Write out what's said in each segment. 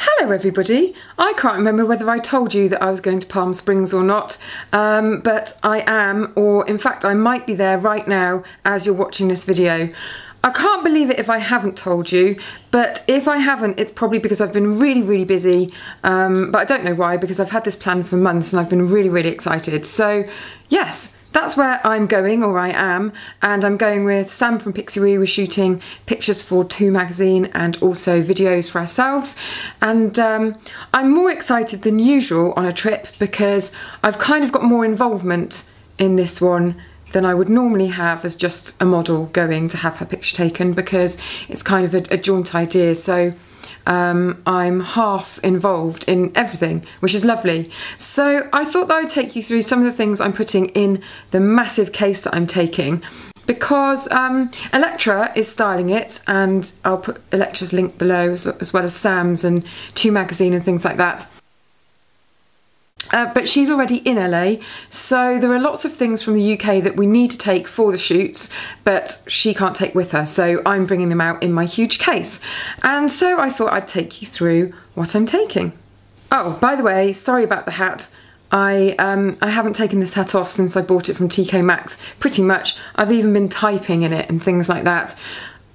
Hello everybody. I can't remember whether I told you that I was going to Palm Springs or not, um, but I am, or in fact I might be there right now as you're watching this video. I can't believe it if I haven't told you, but if I haven't, it's probably because I've been really, really busy, um, but I don't know why, because I've had this plan for months and I've been really, really excited. So yes, that's where I'm going, or I am, and I'm going with Sam from Pixiwoo. We're shooting pictures for Two magazine and also videos for ourselves. And um, I'm more excited than usual on a trip because I've kind of got more involvement in this one than I would normally have as just a model going to have her picture taken because it's kind of a, a joint idea. So um, I'm half involved in everything, which is lovely. So I thought that I would take you through some of the things I'm putting in the massive case that I'm taking because um, Electra is styling it and I'll put Electra's link below as, as well as Sam's and Two Magazine and things like that. Uh, but she's already in LA, so there are lots of things from the UK that we need to take for the shoots, but she can't take with her, so I'm bringing them out in my huge case. And so I thought I'd take you through what I'm taking. Oh, by the way, sorry about the hat. I, um, I haven't taken this hat off since I bought it from TK Maxx, pretty much. I've even been typing in it and things like that.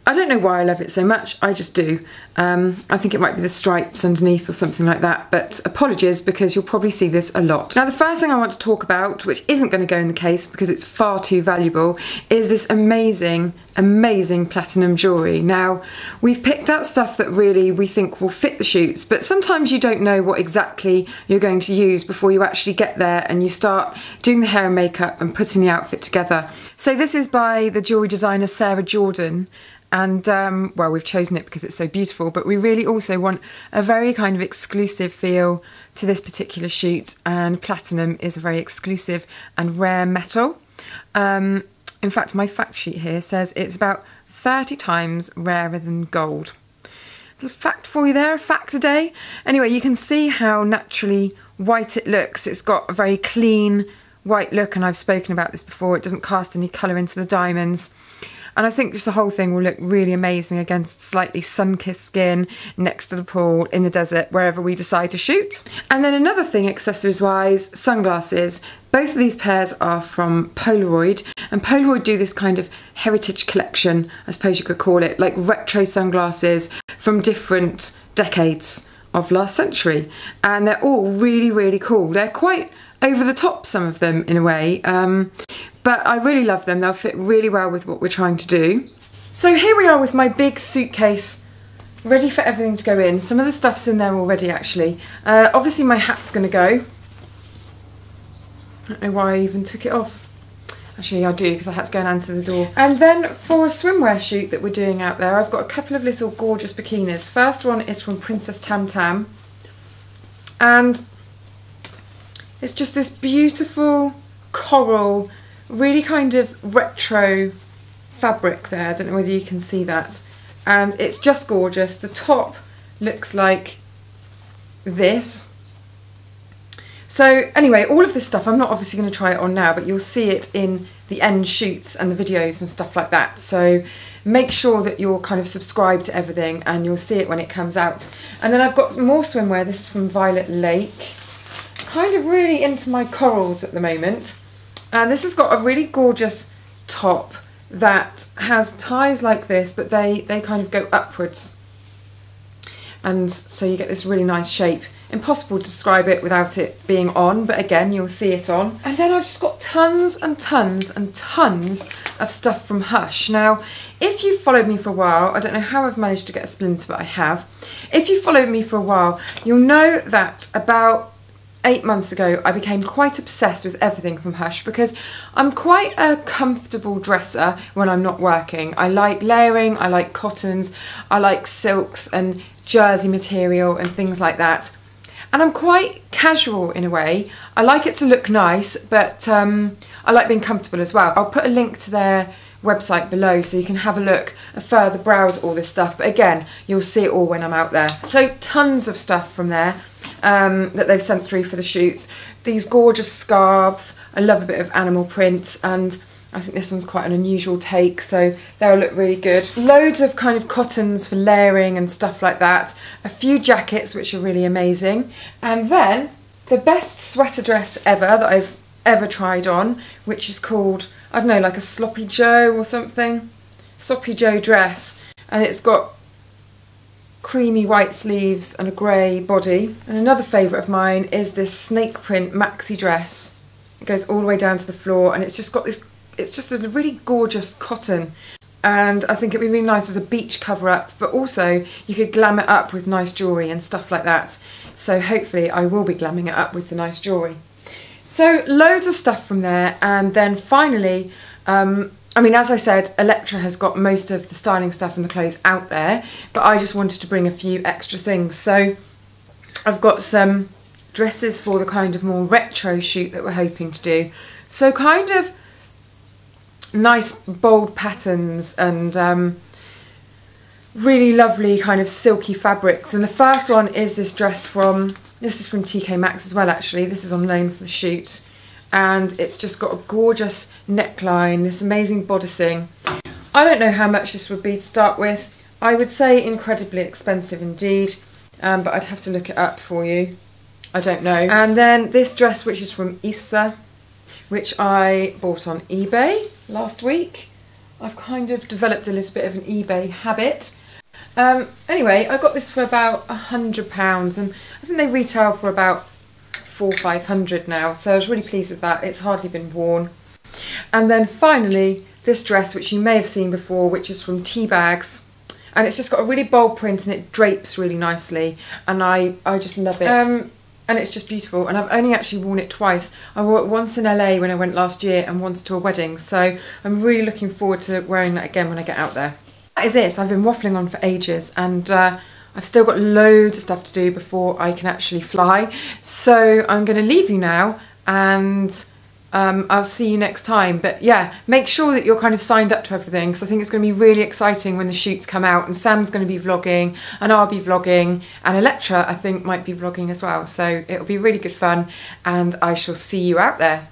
I don't know why I love it so much, I just do. Um, I think it might be the stripes underneath or something like that, but apologies because you'll probably see this a lot. Now the first thing I want to talk about, which isn't going to go in the case because it's far too valuable, is this amazing, amazing platinum jewellery. Now we've picked out stuff that really we think will fit the shoots, but sometimes you don't know what exactly you're going to use before you actually get there and you start doing the hair and makeup and putting the outfit together. So this is by the jewellery designer Sarah Jordan and um, well we've chosen it because it's so beautiful but we really also want a very kind of exclusive feel to this particular shoot and platinum is a very exclusive and rare metal um, in fact my fact sheet here says it's about 30 times rarer than gold little fact for you there, a fact a day. Anyway, you can see how naturally white it looks. It's got a very clean white look and I've spoken about this before. It doesn't cast any colour into the diamonds. And I think just the whole thing will look really amazing against slightly sun-kissed skin next to the pool, in the desert, wherever we decide to shoot. And then another thing accessories-wise, sunglasses. Both of these pairs are from Polaroid, and Polaroid do this kind of heritage collection, I suppose you could call it, like retro sunglasses from different decades of last century. And they're all really, really cool. They're quite over the top, some of them, in a way. Um, but I really love them. They'll fit really well with what we're trying to do. So here we are with my big suitcase ready for everything to go in. Some of the stuff's in there already actually. Uh, obviously my hat's going to go. I don't know why I even took it off. Actually I do because I had to go and answer the door. And then for a swimwear shoot that we're doing out there I've got a couple of little gorgeous bikinis. First one is from Princesse Tam Tam and it's just this beautiful coral really kind of retro fabric there. I don't know whether you can see that. And it's just gorgeous. The top looks like this. So anyway, all of this stuff, I'm not obviously going to try it on now, but you'll see it in the end shoots and the videos and stuff like that. So make sure that you're kind of subscribed to everything and you'll see it when it comes out. And then I've got more swimwear. This is from Violet Lake. Kind of really into my corals at the moment. And this has got a really gorgeous top that has ties like this, but they, they kind of go upwards. And so you get this really nice shape. Impossible to describe it without it being on, but again, you'll see it on. And then I've just got tons and tons and tons of stuff from Hush. Now, if you've followed me for a while, I don't know how I've managed to get a splinter, but I have. If you've followed me for a while, you'll know that about eight months ago, I became quite obsessed with everything from Hush because I'm quite a comfortable dresser when I'm not working. I like layering, I like cottons, I like silks and jersey material and things like that. And I'm quite casual in a way. I like it to look nice, but um, I like being comfortable as well. I'll put a link to their website below so you can have a look, further browse all this stuff. But again, you'll see it all when I'm out there. So tons of stuff from there um, that they've sent through for the shoots. These gorgeous scarves. I love a bit of animal print and I think this one's quite an unusual take, so they'll look really good. Loads of kind of cottons for layering and stuff like that. A few jackets, which are really amazing. And then the best sweater dress ever that I've ever tried on, which is called, I don't know, like a Sloppy Joe or something. Sloppy Joe dress. And it's got creamy white sleeves and a grey body. And another favourite of mine is this snake print maxi dress. It goes all the way down to the floor and it's just got this, it's just a really gorgeous cotton. And I think it'd be really nice as a beach cover up, but also you could glam it up with nice jewellery and stuff like that. So hopefully I will be glamming it up with the nice jewellery. So loads of stuff from there. And then finally, um, I mean, as I said, Electra has got most of the styling stuff and the clothes out there, but I just wanted to bring a few extra things. So I've got some dresses for the kind of more retro shoot that we're hoping to do. So kind of nice bold patterns and um, really lovely kind of silky fabrics. And the first one is this dress from, this is from TK Maxx as well actually, this is on loan for the shoot and it's just got a gorgeous neckline, this amazing bodicing. I don't know how much this would be to start with. I would say incredibly expensive indeed, um, but I'd have to look it up for you. I don't know. And then this dress, which is from Issa, which I bought on eBay last week. I've kind of developed a little bit of an eBay habit. Um, anyway, I got this for about a hundred pounds and I think they retail for about four five hundred now so I was really pleased with that. It's hardly been worn. And then finally this dress which you may have seen before which is from T-Bags, and it's just got a really bold print and it drapes really nicely. And I, I just love it. Um, and it's just beautiful. And I've only actually worn it twice. I wore it once in LA when I went last year and once to a wedding. So I'm really looking forward to wearing that again when I get out there. That is it. So I've been waffling on for ages. And uh, I've still got loads of stuff to do before I can actually fly. So I'm going to leave you now and um, I'll see you next time. But yeah, make sure that you're kind of signed up to everything because I think it's going to be really exciting when the shoots come out and Sam's going to be vlogging and I'll be vlogging and Electra I think might be vlogging as well. So it'll be really good fun and I shall see you out there.